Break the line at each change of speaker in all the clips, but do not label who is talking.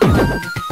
フフフ。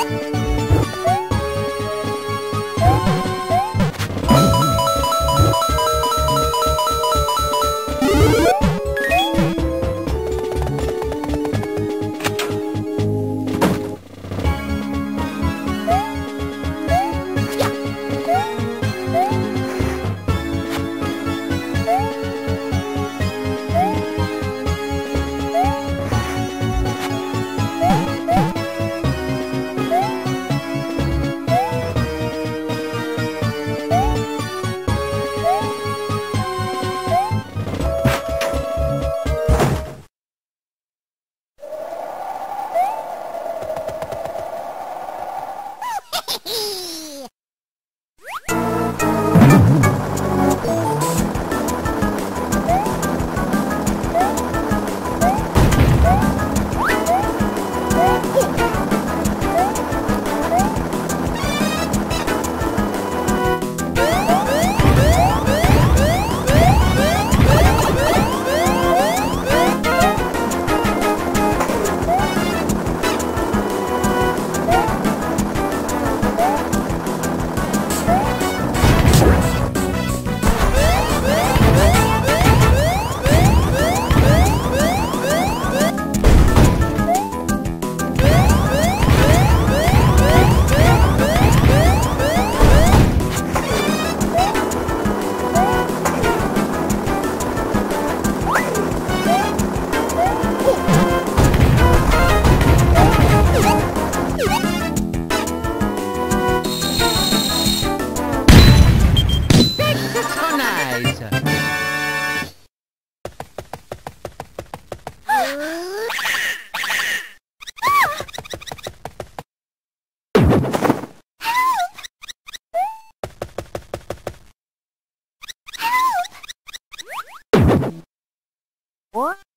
Thank you. What?